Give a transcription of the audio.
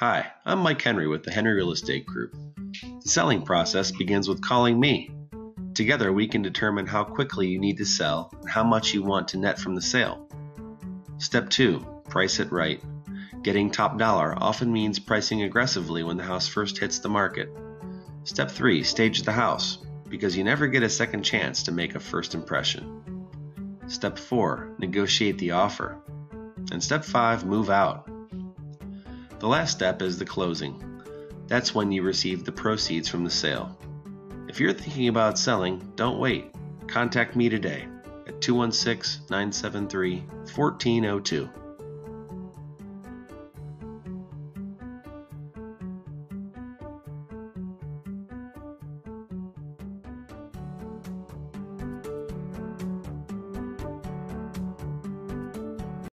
Hi, I'm Mike Henry with the Henry Real Estate Group. The selling process begins with calling me. Together, we can determine how quickly you need to sell and how much you want to net from the sale. Step 2 Price it right. Getting top dollar often means pricing aggressively when the house first hits the market. Step 3 Stage the house, because you never get a second chance to make a first impression. Step 4 Negotiate the offer. And step 5 Move out. The last step is the closing. That's when you receive the proceeds from the sale. If you're thinking about selling, don't wait. Contact me today at 216 973 1402.